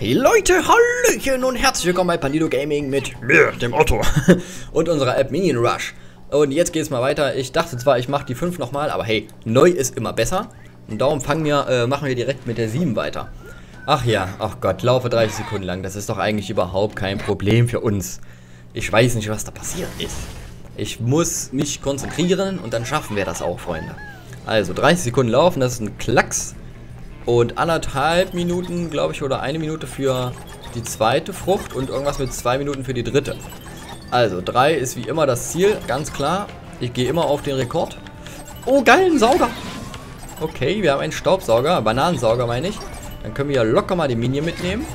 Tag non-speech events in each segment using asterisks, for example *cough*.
Hey Leute, Hallöchen und herzlich willkommen bei Pandido Gaming mit mir, dem Otto *laughs* und unserer App Minion Rush. Und jetzt geht's mal weiter. Ich dachte zwar, ich mache die 5 nochmal, aber hey, neu ist immer besser. Und darum fangen wir, äh, machen wir direkt mit der 7 weiter. Ach ja, ach Gott, laufe 30 Sekunden lang. Das ist doch eigentlich überhaupt kein Problem für uns. Ich weiß nicht, was da passiert ist. Ich muss mich konzentrieren und dann schaffen wir das auch, Freunde. Also 30 Sekunden laufen, das ist ein Klacks. Und anderthalb Minuten, glaube ich, oder eine Minute für die zweite Frucht und irgendwas mit zwei Minuten für die dritte. Also, drei ist wie immer das Ziel, ganz klar. Ich gehe immer auf den Rekord. Oh, geil, ein Sauger. Okay, wir haben einen Staubsauger, Bananensauger meine ich. Dann können wir ja locker mal die Minion mitnehmen.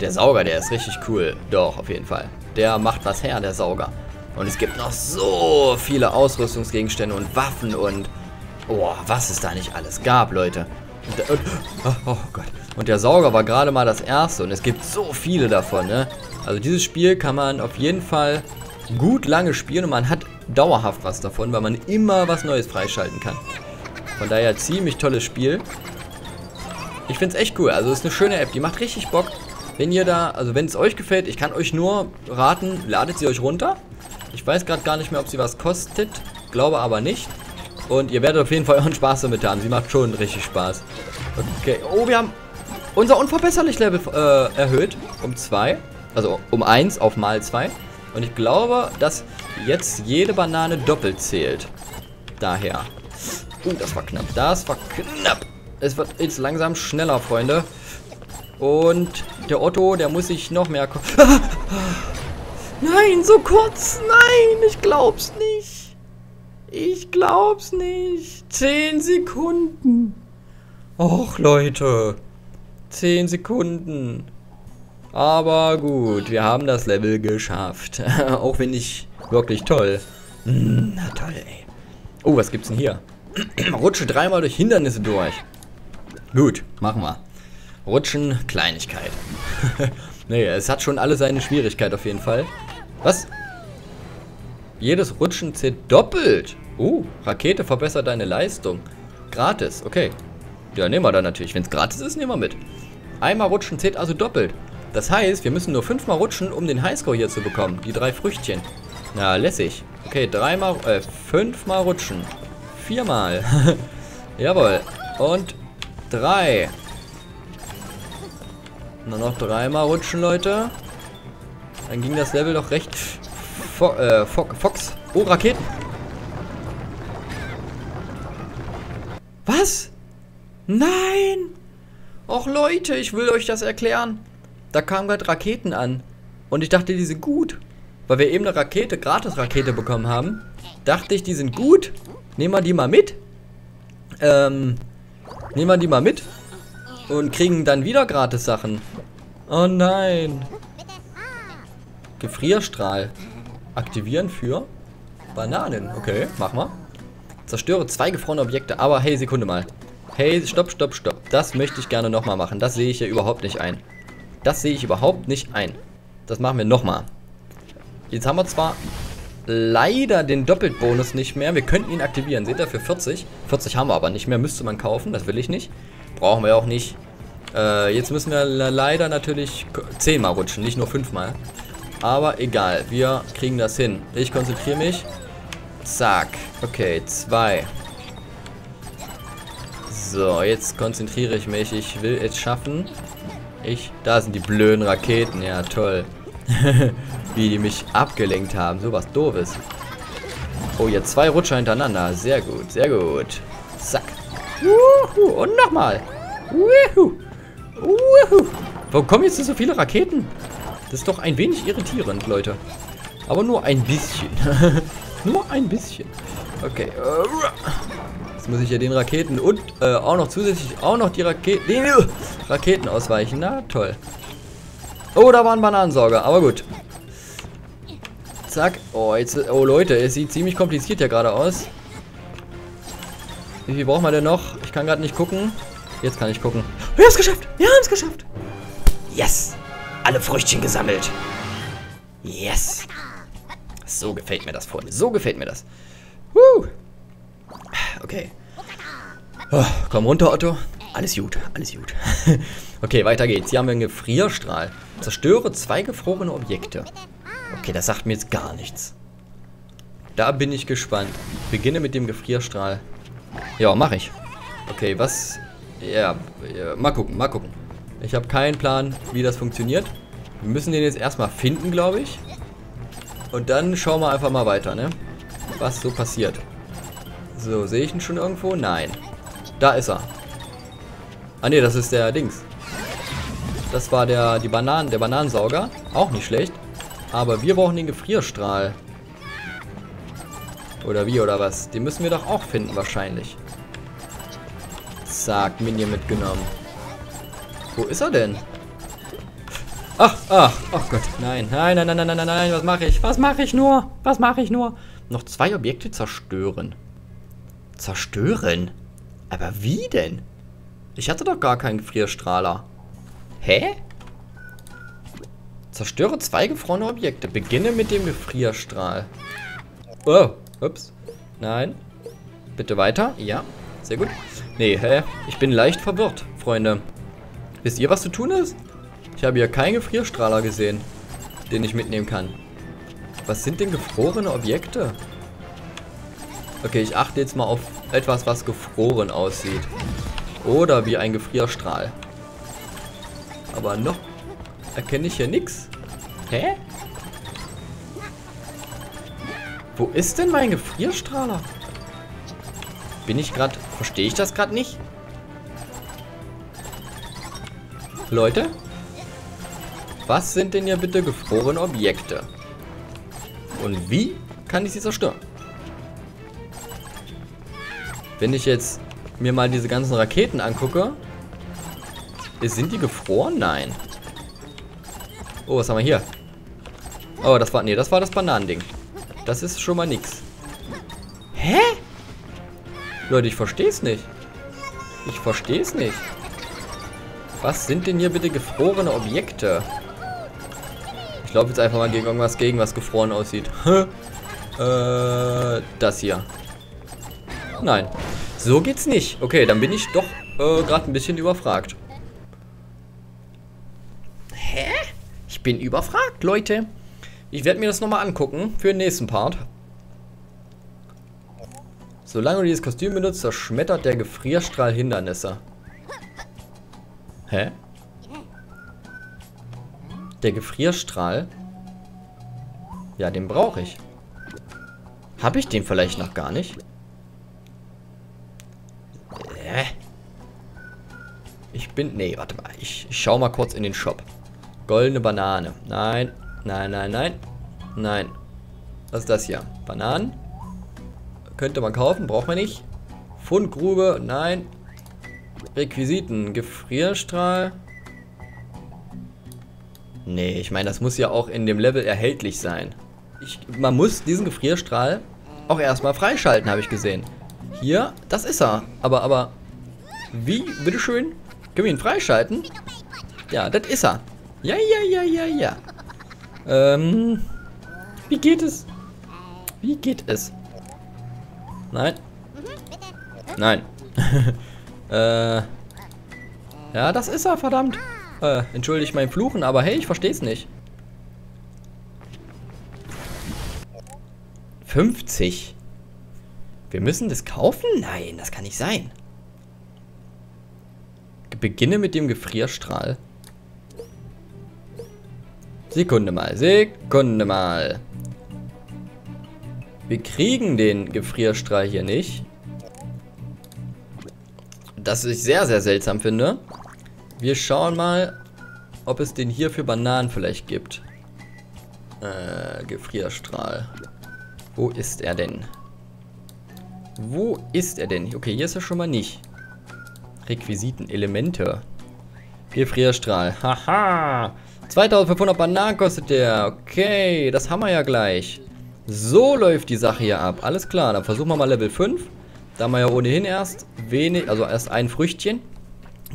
Der Sauger, der ist richtig cool. Doch, auf jeden Fall. Der macht was her, der Sauger. Und es gibt noch so viele Ausrüstungsgegenstände und Waffen und... Oh, was es da nicht alles gab, Leute. Und, oh, oh, Gott. Und der Sauger war gerade mal das erste. Und es gibt so viele davon, ne? Also dieses Spiel kann man auf jeden Fall gut lange spielen. Und man hat dauerhaft was davon, weil man immer was Neues freischalten kann. Von daher ziemlich tolles Spiel. Ich finde es echt cool. Also es ist eine schöne App. Die macht richtig Bock. Wenn ihr da, also wenn es euch gefällt, ich kann euch nur raten, ladet sie euch runter. Ich weiß gerade gar nicht mehr, ob sie was kostet. Glaube aber nicht. Und ihr werdet auf jeden Fall euren Spaß damit haben. Sie macht schon richtig Spaß. Okay. Oh, wir haben unser unverbesserlich Level äh, erhöht. Um 2. Also um 1 auf mal 2. Und ich glaube, dass jetzt jede Banane doppelt zählt. Daher. Uh, das war knapp. Das war knapp. Es wird jetzt langsam schneller, Freunde. Und der Otto, der muss sich noch mehr... *laughs* Nein, so kurz. Nein, ich glaub's nicht. Ich glaub's nicht. Zehn Sekunden. Och, Leute. Zehn Sekunden. Aber gut, wir haben das Level geschafft. *laughs* Auch wenn nicht wirklich toll. Hm, na toll, ey. Oh, was gibt's denn hier? *clears throat* Rutsche dreimal durch Hindernisse durch. Gut, machen wir. Rutschen, Kleinigkeit. *laughs* nee, es hat schon alle seine Schwierigkeit auf jeden Fall. Was? Jedes Rutschen zählt doppelt. Uh, Rakete verbessert deine Leistung. Gratis, okay. Ja, nehmen wir dann natürlich. Wenn es gratis ist, nehmen wir mit. Einmal rutschen zählt also doppelt. Das heißt, wir müssen nur fünfmal rutschen, um den Highscore hier zu bekommen. Die drei Früchtchen. Na, lässig. Okay, dreimal, äh, fünfmal rutschen. Viermal. *laughs* Jawohl. Und drei. Nur noch dreimal rutschen, Leute. Dann ging das Level doch recht... Fo äh, Fo Fox. Oh, Raketen. Was? Nein! Och Leute, ich will euch das erklären. Da kamen gerade Raketen an. Und ich dachte, die sind gut. Weil wir eben eine Rakete, Gratis-Rakete bekommen haben. Dachte ich, die sind gut. Nehmen wir die mal mit. Ähm, nehmen wir die mal mit. Und kriegen dann wieder Gratis-Sachen. Oh nein. Gefrierstrahl. Aktivieren für Bananen. Okay, mach mal. Zerstöre zwei gefrorene Objekte. Aber hey, Sekunde mal. Hey, stopp, stopp, stopp. Das möchte ich gerne nochmal machen. Das sehe ich ja überhaupt nicht ein. Das sehe ich überhaupt nicht ein. Das machen wir nochmal. Jetzt haben wir zwar leider den Doppeltbonus nicht mehr. Wir könnten ihn aktivieren. Seht ihr, für 40. 40 haben wir aber nicht mehr. Müsste man kaufen. Das will ich nicht. Brauchen wir auch nicht. Äh, jetzt müssen wir leider natürlich 10 Mal rutschen. Nicht nur 5 Mal. Aber egal. Wir kriegen das hin. Ich konzentriere mich. Zack. Okay, zwei. So, jetzt konzentriere ich mich. Ich will es schaffen. Ich, da sind die blöden Raketen. Ja, toll. *laughs* Wie die mich abgelenkt haben. So was doofes. Oh, jetzt zwei Rutscher hintereinander. Sehr gut, sehr gut. Zack. Wuhu. Und nochmal. Wuhu. Wuhu. Warum kommen jetzt so viele Raketen? Das ist doch ein wenig irritierend, Leute. Aber nur ein bisschen. *laughs* Nur ein bisschen. Okay. Jetzt muss ich ja den Raketen und äh, auch noch zusätzlich auch noch die Raketen, Raketen ausweichen. Na, toll. Oh, da war ein Bananensauger. Aber gut. Zack. Oh, jetzt, oh Leute, es sieht ziemlich kompliziert ja gerade aus. Wie viel brauchen wir denn noch? Ich kann gerade nicht gucken. Jetzt kann ich gucken. Wir haben es geschafft. Wir haben es geschafft. Yes. Alle Früchtchen gesammelt. Yes. So gefällt mir das, Freunde. So gefällt mir das. Woo. Okay. Oh, komm runter, Otto. Alles gut, alles gut. *laughs* okay, weiter geht's. Hier haben wir einen Gefrierstrahl. Zerstöre zwei gefrorene Objekte. Okay, das sagt mir jetzt gar nichts. Da bin ich gespannt. Beginne mit dem Gefrierstrahl. Ja, mache ich. Okay, was... Ja, ja, mal gucken, mal gucken. Ich habe keinen Plan, wie das funktioniert. Wir müssen den jetzt erstmal finden, glaube ich. Und dann schauen wir einfach mal weiter, ne? Was so passiert. So, sehe ich ihn schon irgendwo? Nein. Da ist er. Ah ne, das ist der Dings. Das war der, die Bananen, der Bananensauger. Auch nicht schlecht. Aber wir brauchen den Gefrierstrahl. Oder wie, oder was? Den müssen wir doch auch finden, wahrscheinlich. Zack, Minion mitgenommen. Wo ist er denn? Ach, ach, oh Gott, nein, nein, nein, nein, nein, nein, nein, was mache ich? Was mache ich nur? Was mache ich nur? Noch zwei Objekte zerstören. Zerstören? Aber wie denn? Ich hatte doch gar keinen Gefrierstrahler. Hä? Zerstöre zwei gefrorene Objekte. Beginne mit dem Gefrierstrahl. Oh, ups. Nein. Bitte weiter. Ja, sehr gut. Nee, hä? Ich bin leicht verwirrt, Freunde. Wisst ihr, was zu tun ist? Ich habe hier keinen Gefrierstrahler gesehen, den ich mitnehmen kann. Was sind denn gefrorene Objekte? Okay, ich achte jetzt mal auf etwas, was gefroren aussieht. Oder wie ein Gefrierstrahl. Aber noch erkenne ich hier nichts. Hä? Wo ist denn mein Gefrierstrahler? Bin ich gerade... Verstehe ich das gerade nicht? Leute? Was sind denn hier bitte gefrorene Objekte? Und wie kann ich sie zerstören? Wenn ich jetzt mir mal diese ganzen Raketen angucke, sind die gefroren? Nein. Oh, was haben wir hier? Oh, das war... Nee, das war das Bananending. Das ist schon mal nix. Hä? Leute, ich verstehe es nicht. Ich verstehe es nicht. Was sind denn hier bitte gefrorene Objekte? Ich laufe jetzt einfach mal gegen irgendwas gegen, was gefroren aussieht. äh, das hier. Nein. So geht's nicht. Okay, dann bin ich doch äh, gerade ein bisschen überfragt. Hä? Ich bin überfragt, Leute. Ich werde mir das nochmal angucken für den nächsten Part. Solange du dieses Kostüm benutzt, zerschmettert der Gefrierstrahl Hindernisse. Hä? Der Gefrierstrahl? Ja, den brauche ich. Habe ich den vielleicht noch gar nicht? Hä? Ich bin... Nee, warte mal. Ich, ich schau mal kurz in den Shop. Goldene Banane. Nein. Nein, nein, nein. Nein. Was ist das hier? Bananen? Könnte man kaufen, braucht man nicht. Fundgrube, nein. Requisiten, Gefrierstrahl. Nee, ich meine, das muss ja auch in dem Level erhältlich sein. Ich, man muss diesen Gefrierstrahl auch erstmal freischalten, habe ich gesehen. Hier, das ist er. Aber, aber, wie, bitteschön? Können wir ihn freischalten? Ja, das ist er. Ja, ja, ja, ja, ja. Ähm, wie geht es? Wie geht es? Nein. Nein. *laughs* äh, ja, das ist er, verdammt. Äh, entschuldigt mein Fluchen, aber hey, ich verstehe es nicht. 50. Wir müssen das kaufen? Nein, das kann nicht sein. Beginne mit dem Gefrierstrahl. Sekunde mal, Sekunde mal. Wir kriegen den Gefrierstrahl hier nicht. Das ich sehr, sehr seltsam finde. Wir schauen mal, ob es den hier für Bananen vielleicht gibt. Äh, Gefrierstrahl. Wo ist er denn? Wo ist er denn? Okay, hier ist er schon mal nicht. Requisiten, Elemente. Gefrierstrahl. Haha. 2500 Bananen kostet der. Okay, das haben wir ja gleich. So läuft die Sache hier ab. Alles klar, dann versuchen wir mal Level 5. Da haben wir ja ohnehin erst wenig, also erst ein Früchtchen.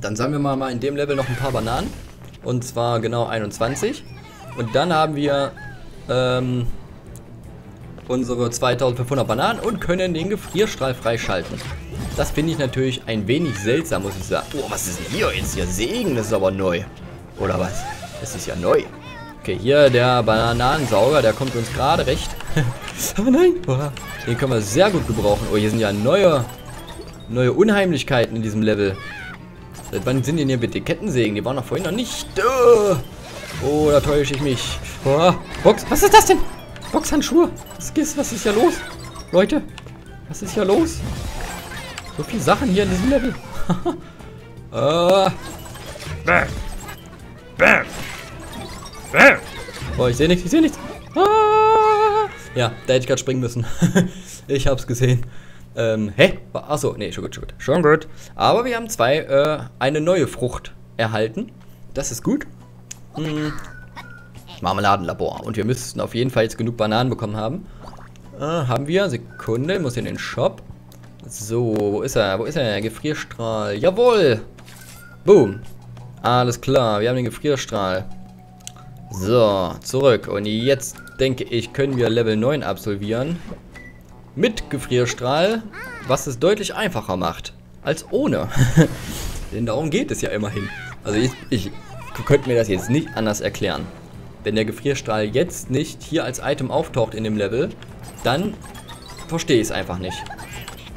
Dann sammeln wir mal in dem Level noch ein paar Bananen. Und zwar genau 21. Und dann haben wir ähm, unsere 2500 Bananen und können den Gefrierstrahl freischalten. Das finde ich natürlich ein wenig seltsam, muss ich sagen. Oh, was ist denn hier? Jetzt hier Segen, das ist aber neu. Oder was? Das ist ja neu. Okay, hier der Bananensauger, der kommt uns gerade recht. *laughs* aber nein, oh, den können wir sehr gut gebrauchen. Oh, hier sind ja neue, neue Unheimlichkeiten in diesem Level. Seit wann sind denn hier bitte Kettensägen? Die waren doch vorhin noch nicht. Oh, da täusche ich mich. Oh, Box, was ist das denn? Boxhandschuhe. Was ist, was ist hier los? Leute, was ist hier los? So viele Sachen hier in diesem Level. uh. Bam. Bam. Bam. Oh, ich sehe nichts, ich sehe nichts. Ah. Ja, da hätte ich gerade springen müssen. *laughs* ich hab's gesehen. Ähm, hä? Achso, nee, schon gut, schon gut. Schon gut. Aber wir haben zwei, äh, eine neue Frucht erhalten. Das ist gut. Hm. Marmeladenlabor. Und wir müssten auf jeden Fall jetzt genug Bananen bekommen haben. Ah, haben wir. Sekunde, muss in den Shop. So, wo ist er? Wo ist er? Gefrierstrahl. Jawohl! Boom. Alles klar, wir haben den Gefrierstrahl. So, zurück. Und jetzt denke ich, können wir Level 9 absolvieren. Mit Gefrierstrahl, was es deutlich einfacher macht. Als ohne. *laughs* Denn darum geht es ja immerhin. Also ich, ich könnte mir das jetzt nicht anders erklären. Wenn der Gefrierstrahl jetzt nicht hier als Item auftaucht in dem Level, dann verstehe ich es einfach nicht.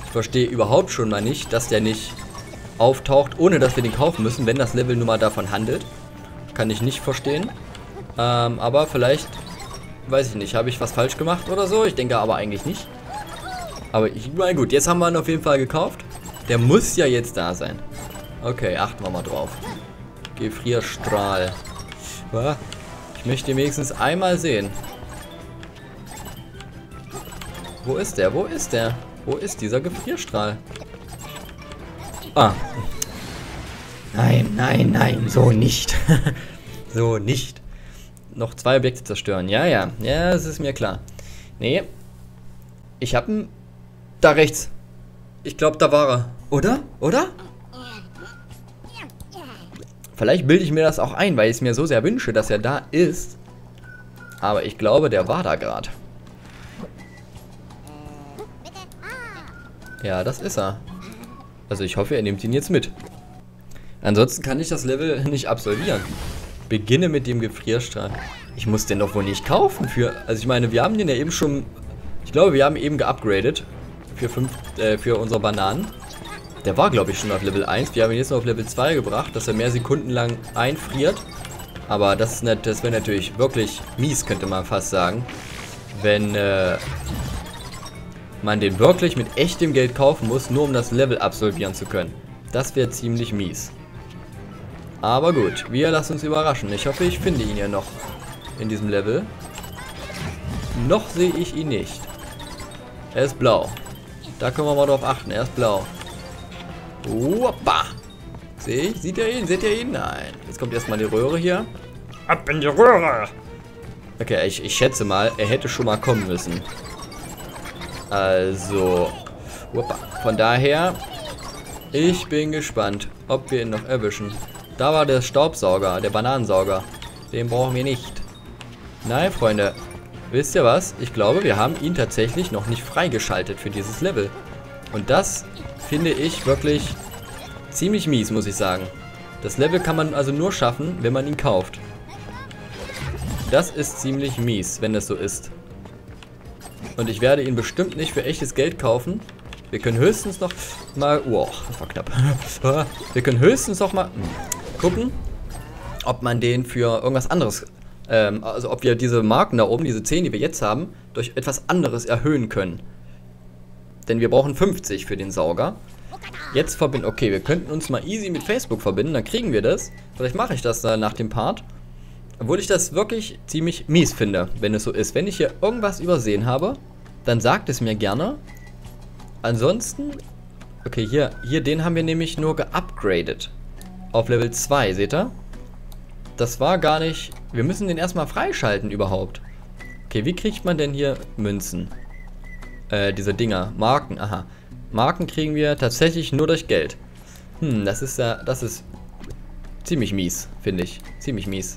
Ich verstehe überhaupt schon mal nicht, dass der nicht auftaucht, ohne dass wir den kaufen müssen, wenn das Level nun mal davon handelt. Kann ich nicht verstehen. Ähm, aber vielleicht, weiß ich nicht, habe ich was falsch gemacht oder so? Ich denke aber eigentlich nicht. Aber ich, meine gut, jetzt haben wir ihn auf jeden Fall gekauft. Der muss ja jetzt da sein. Okay, achten wir mal drauf. Gefrierstrahl. Ich möchte ihn wenigstens einmal sehen. Wo ist der? Wo ist der? Wo ist dieser Gefrierstrahl? Ah. Nein, nein, nein, so nicht. *laughs* so nicht. Noch zwei Objekte zerstören. Ja, ja. Ja, das ist mir klar. Nee. Ich hab ihn... Da rechts. Ich glaube, da war er. Oder? Oder? Vielleicht bilde ich mir das auch ein, weil ich es mir so sehr wünsche, dass er da ist. Aber ich glaube, der war da gerade. Ja, das ist er. Also ich hoffe, er nimmt ihn jetzt mit. Ansonsten kann ich das Level nicht absolvieren. Beginne mit dem Gefrierstrahl. Ich muss den doch wohl nicht kaufen für... Also ich meine, wir haben den ja eben schon... Ich glaube, wir haben eben geupgradet. Für, fünf, äh, für unsere Bananen. Der war, glaube ich, schon auf Level 1. Wir haben ihn jetzt noch auf Level 2 gebracht, dass er mehr Sekunden lang einfriert. Aber das, das wäre natürlich wirklich mies, könnte man fast sagen. Wenn, äh, man den wirklich mit echtem Geld kaufen muss, nur um das Level absolvieren zu können. Das wäre ziemlich mies. Aber gut, wir lassen uns überraschen. Ich hoffe, ich finde ihn ja noch in diesem Level. Noch sehe ich ihn nicht. Er ist blau. Da können wir mal drauf achten. Er ist blau. Opa. Sehe ich? Sieht ihr ihn? Seht ihr ihn? Nein. Jetzt kommt erstmal die Röhre hier. Ab in die Röhre. Okay, ich, ich schätze mal, er hätte schon mal kommen müssen. Also, wuppa. von daher, ich bin gespannt, ob wir ihn noch erwischen. Da war der Staubsauger, der Bananensauger. Den brauchen wir nicht. Nein, Freunde. Wisst ihr was? Ich glaube, wir haben ihn tatsächlich noch nicht freigeschaltet für dieses Level. Und das finde ich wirklich ziemlich mies, muss ich sagen. Das Level kann man also nur schaffen, wenn man ihn kauft. Das ist ziemlich mies, wenn es so ist. Und ich werde ihn bestimmt nicht für echtes Geld kaufen. Wir können höchstens noch mal... Wow, das war knapp. *laughs* Wir können höchstens noch mal gucken, ob man den für irgendwas anderes... Ähm, also ob wir diese Marken da oben, diese 10, die wir jetzt haben, durch etwas anderes erhöhen können. Denn wir brauchen 50 für den Sauger. Jetzt verbinden... Okay, wir könnten uns mal easy mit Facebook verbinden, dann kriegen wir das. Vielleicht mache ich das nach dem Part. Obwohl ich das wirklich ziemlich mies finde, wenn es so ist. Wenn ich hier irgendwas übersehen habe, dann sagt es mir gerne. Ansonsten... Okay, hier, hier, den haben wir nämlich nur geupgradet. Auf Level 2, seht ihr? Das war gar nicht... Wir müssen den erstmal freischalten überhaupt. Okay, wie kriegt man denn hier Münzen? Äh, diese Dinger. Marken, aha. Marken kriegen wir tatsächlich nur durch Geld. Hm, das ist ja... Das ist ziemlich mies, finde ich. Ziemlich mies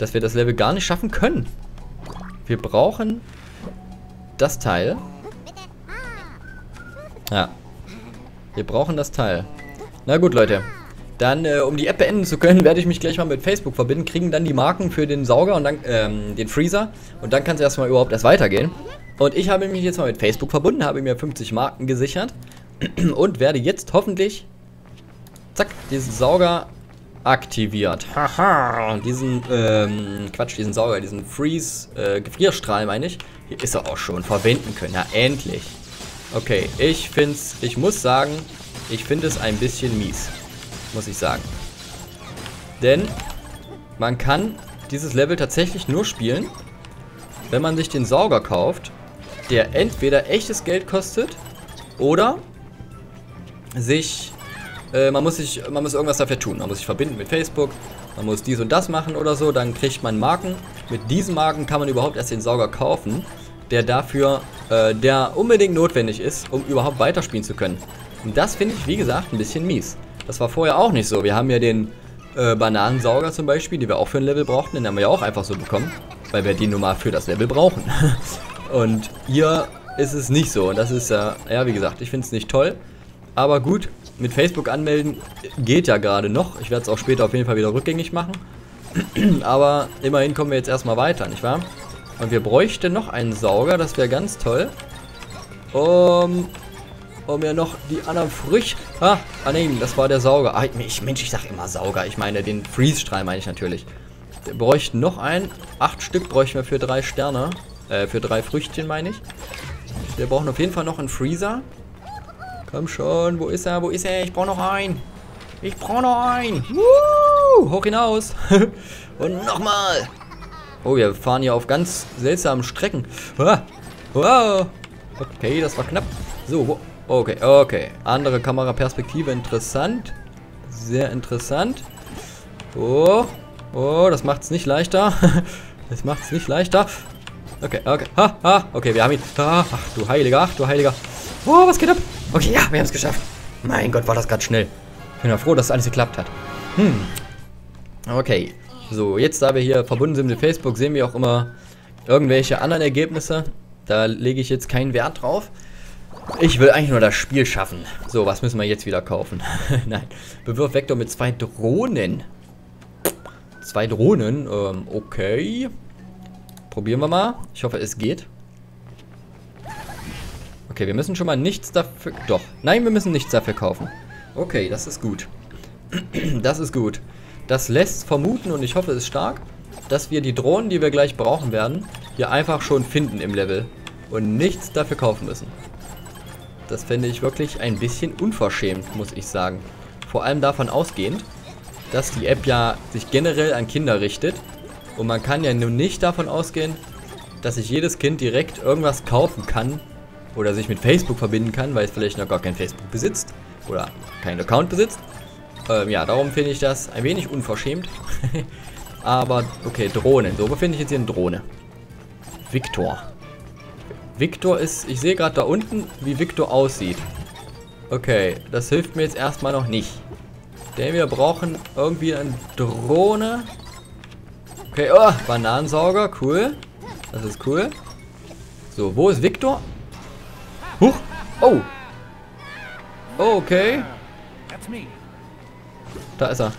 dass wir das Level gar nicht schaffen können. Wir brauchen das Teil. Ja. Wir brauchen das Teil. Na gut, Leute. Dann, äh, um die App beenden zu können, *laughs* werde ich mich gleich mal mit Facebook verbinden, kriegen dann die Marken für den Sauger und dann, ähm, den Freezer. Und dann kann es erstmal überhaupt erst weitergehen. Und ich habe mich jetzt mal mit Facebook verbunden, habe mir 50 Marken gesichert *clears throat* und werde jetzt hoffentlich, zack, diesen Sauger aktiviert. Haha, diesen, ähm, Quatsch, diesen Sauger, diesen Freeze, äh, Gefrierstrahl meine ich. Hier ist er auch schon, verwenden können. Ja, endlich. Okay, ich find's, ich muss sagen, ich finde es ein bisschen mies. Muss ich sagen. Denn man kann dieses Level tatsächlich nur spielen, wenn man sich den Sauger kauft der entweder echtes Geld kostet oder sich, äh, man muss sich, man muss irgendwas dafür tun. Man muss sich verbinden mit Facebook, man muss dies und das machen oder so, dann kriegt man Marken. Mit diesen Marken kann man überhaupt erst den Sauger kaufen, der dafür, äh, der unbedingt notwendig ist, um überhaupt weiterspielen zu können. Und das finde ich, wie gesagt, ein bisschen mies. Das war vorher auch nicht so. Wir haben ja den äh, Bananensauger zum Beispiel, den wir auch für ein Level brauchten, den haben wir ja auch einfach so bekommen, weil wir nun mal für das Level brauchen. *laughs* Und hier ist es nicht so. Und das ist ja, ja wie gesagt, ich finde es nicht toll. Aber gut, mit Facebook anmelden geht ja gerade noch. Ich werde es auch später auf jeden Fall wieder rückgängig machen. *clears throat* Aber immerhin kommen wir jetzt erstmal weiter, nicht wahr? Und wir bräuchten noch einen Sauger, das wäre ganz toll. Um, um ja noch die anderen Früchte... Ah, nein, das war der Sauger. Ah, ich, Mensch, ich sag immer Sauger. Ich meine den Freeze-Strahl meine ich natürlich. Wir bräuchten noch einen. Acht Stück bräuchten wir für drei Sterne. Äh, für drei Früchtchen meine ich. Wir brauchen auf jeden Fall noch einen Freezer. Komm schon, wo ist er? Wo ist er? Ich brauche noch einen. Ich brauche noch einen. Woo! Hoch hinaus. *laughs* Und nochmal. Oh, wir fahren hier auf ganz seltsamen Strecken. Wow. Okay, das war knapp. So, okay, okay. Andere Kameraperspektive, interessant. Sehr interessant. Oh, oh, das macht es nicht leichter. *laughs* Das macht es nicht leichter. Okay, okay. Ha, ha. Okay, wir haben ihn. ach, du Heiliger, ach, du Heiliger. Oh, was geht ab? Okay, ja, wir haben es geschafft. Mein Gott, war das gerade schnell. Ich bin ja froh, dass alles geklappt hat. Hm. Okay. So, jetzt da wir hier verbunden sind mit Facebook, sehen wir auch immer irgendwelche anderen Ergebnisse. Da lege ich jetzt keinen Wert drauf. Ich will eigentlich nur das Spiel schaffen. So, was müssen wir jetzt wieder kaufen? *laughs* Nein. Bewirf Vektor mit zwei Drohnen. Zwei Drohnen, ähm, okay. Probieren wir mal. Ich hoffe, es geht. Okay, wir müssen schon mal nichts dafür... Doch. Nein, wir müssen nichts dafür kaufen. Okay, das ist gut. *clears throat* das ist gut. Das lässt vermuten, und ich hoffe, es ist stark, dass wir die Drohnen, die wir gleich brauchen werden, hier einfach schon finden im Level. Und nichts dafür kaufen müssen. Das fände ich wirklich ein bisschen unverschämt, muss ich sagen. Vor allem davon ausgehend, dass die App ja sich generell an Kinder richtet und man kann ja nun nicht davon ausgehen, dass sich jedes Kind direkt irgendwas kaufen kann oder sich mit Facebook verbinden kann, weil es vielleicht noch gar kein Facebook besitzt oder keinen Account besitzt. Ähm, ja, darum finde ich das ein wenig unverschämt. *laughs* Aber, okay, Drohnen. So, wo finde ich jetzt hier eine Drohne? Victor. Victor ist, ich sehe gerade da unten, wie Victor aussieht. Okay, das hilft mir jetzt erstmal noch nicht. Denn wir brauchen irgendwie eine Drohne, Okay, oh, Bananensauger, cool. Das ist cool. So, wo ist Victor? Huch, oh. Okay. Da ist er.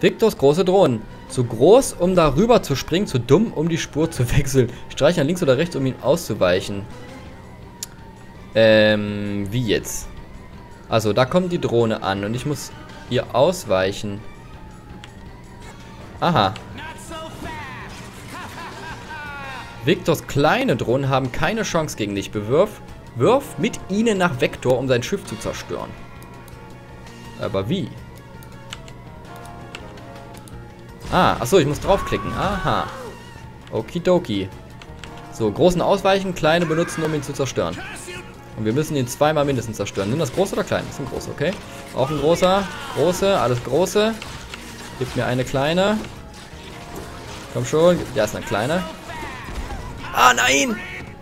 Victors große Drohnen. Zu groß, um darüber zu springen, zu dumm, um die Spur zu *laughs* wechseln. Streichen links oder rechts, um ihn auszuweichen. Ähm, wie jetzt? Also, da kommt die Drohne an und ich muss ihr ausweichen. Aha. *laughs* Victors kleine Drohnen haben keine Chance gegen dich. Bewirf, wirf mit ihnen nach Vektor, um sein Schiff zu zerstören. Aber wie? Ah, achso, ich muss draufklicken. Aha. Okidoki. So, großen ausweichen, kleine benutzen, um ihn zu zerstören. Und wir müssen ihn zweimal mindestens zerstören. Sind das große oder klein? Das ist ein großer, okay. Auch ein großer. Große, alles große. Gib mir eine kleine. Komm schon. Ja, ist eine kleine. Ah, nein!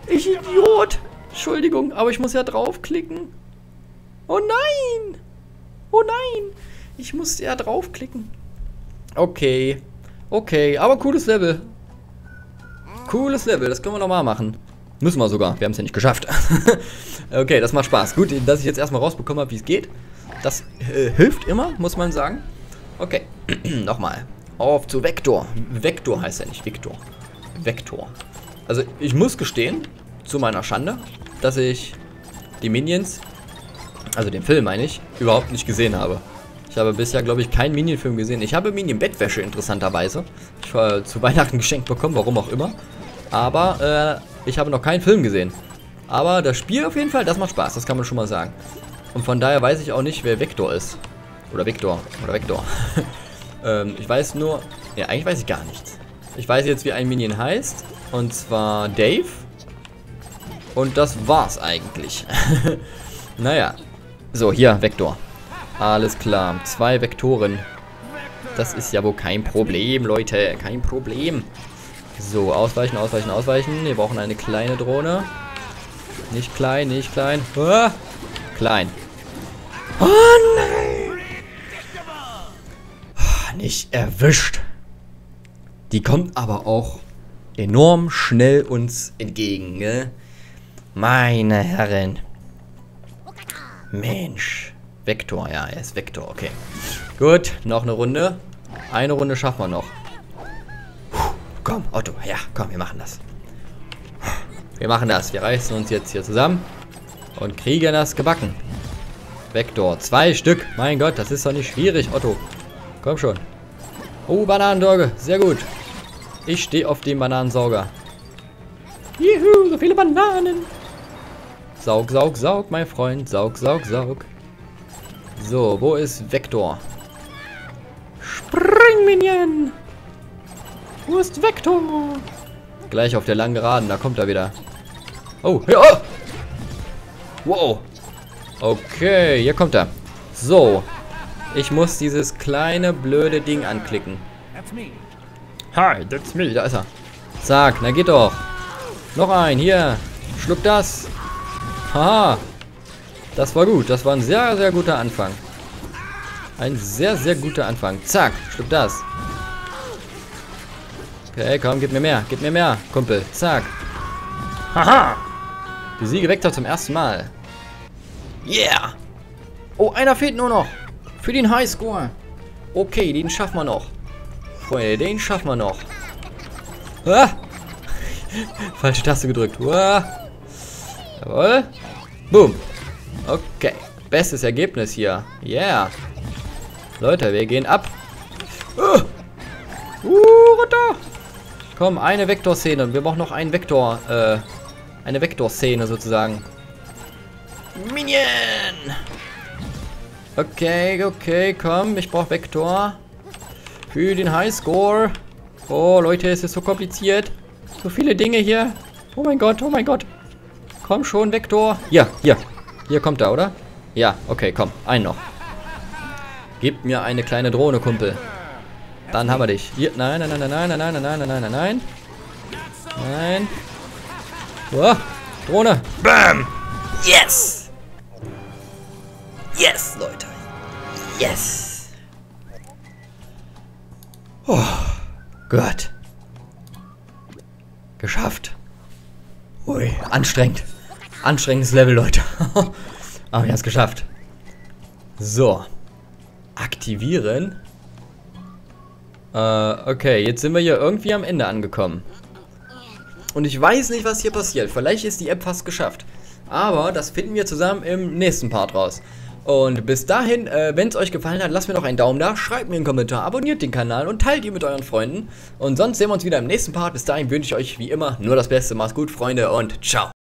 Ich Idiot! Entschuldigung, aber ich muss ja draufklicken. Oh nein! Oh nein! Ich muss ja draufklicken. Okay. Okay, aber cooles Level. Cooles Level, das können wir nochmal machen. Müssen wir sogar. Wir haben es ja nicht geschafft. *laughs* okay, das macht Spaß. Gut, dass ich jetzt erstmal rausbekommen habe, wie es geht. Das äh, hilft immer, muss man sagen. Okay, *clears throat* nochmal. Auf zu Vektor. Vektor heißt ja nicht Viktor. Vektor. Also ich muss gestehen, zu meiner Schande, dass ich die Minions, also den Film meine ich, überhaupt nicht gesehen habe. Ich habe bisher, glaube ich, keinen Minion-Film gesehen. Ich habe Minion-Bettwäsche, interessanterweise. Ich war zu *laughs* Weihnachten geschenkt bekommen, warum auch immer. Aber äh, ich habe noch keinen Film gesehen. Aber das Spiel auf jeden Fall, das macht Spaß, das kann man schon mal sagen. Und von daher weiß ich auch nicht, wer Vector ist. Oder Victor. Oder Vector. *laughs* ähm, ich weiß nur... Ja, eigentlich weiß ich gar nichts. Ich weiß jetzt, wie ein Minion heißt. Und zwar Dave. Und das war's eigentlich. *laughs* naja. So, hier, Vektor. Alles klar. Zwei Vektoren. Das ist ja wohl kein Problem, Leute. Kein Problem. So, ausweichen, ausweichen, ausweichen. Wir brauchen eine kleine Drohne. Nicht klein, nicht klein. Ah, klein. Oh nein! Nicht erwischt. Die kommt aber auch enorm schnell uns entgegen, ne? Meine Herren. Mensch. Vektor, ja, er ist Vektor, okay. Gut, noch eine Runde. Eine Runde schaffen wir noch. Puh, komm, Otto, ja, komm, wir machen das. Wir machen das. Wir reißen uns jetzt hier zusammen und kriegen das gebacken. Vektor, zwei Stück. Mein Gott, das ist doch nicht schwierig, Otto. Komm schon. Oh, Bananendorge, sehr gut. Ich stehe auf dem Bananensauger. Juhu, so viele Bananen. Saug, saug, saug, mein Freund. Saug, saug, saug. So, wo ist Vektor? Spring, Minion! Wo ist Vektor? Gleich auf der langen Geraden, da kommt er wieder. Oh, ja, oh! Wow. Okay, hier kommt er. So. Ich muss dieses kleine, blöde Ding anklicken. Hi, that's me. Da ist er. Zack, na geht doch. Noch ein, hier. Schluck das. Haha. Das war gut. Das war ein sehr, sehr guter Anfang. Ein sehr, sehr guter Anfang. Zack, schluck das. Okay, komm, gib mir mehr. Gib mir mehr, Kumpel. Zack. Haha. Besiege Vector zum ersten Mal. Yeah. Oh, einer fehlt nur noch. Für den Highscore. Okay, den schaffen wir noch. Freunde, den schaffen wir noch. Ah. *laughs* Falsche Taste gedrückt. Ah. Jawohl. Boom. Okay. Bestes Ergebnis hier. Yeah. Leute, wir gehen ab. Uh, uh runter. Komm, eine Vektorszene. Wir brauchen noch einen Vektor. Äh, eine Vektorszene sozusagen. Minion. Okay, okay, komm. Ich brauche Vektor. Für den Highscore. Oh, Leute, es ist so kompliziert. So viele Dinge hier. Oh mein Gott, oh mein Gott. Komm schon, Vektor. Ja, hier. Hier kommt er, oder? Ja, okay, komm. Einen noch. Gib mir eine kleine Drohne, Kumpel. Dann haben wir dich. Hier. Nein, nein, nein, nein, nein, nein, nein, nein, nein, nein, nein. Nein. Oh, Drohne. Bam. Yes. Yes, Leute. Yes. Oh, Gott. Geschafft. Ui, anstrengend. Anstrengendes Level, Leute. *laughs* Aber wir haben es geschafft. So. Aktivieren. Äh, okay, jetzt sind wir hier irgendwie am Ende angekommen. Und ich weiß nicht, was hier passiert. Vielleicht ist die App fast geschafft. Aber das finden wir zusammen im nächsten Part raus. Und bis dahin, äh, wenn es euch gefallen hat, lasst mir noch einen Daumen da, schreibt mir einen Kommentar, abonniert den Kanal und teilt ihn mit euren Freunden. Und sonst sehen wir uns wieder im nächsten Part. Bis dahin wünsche ich euch wie immer nur das Beste. Macht's gut, Freunde, und ciao.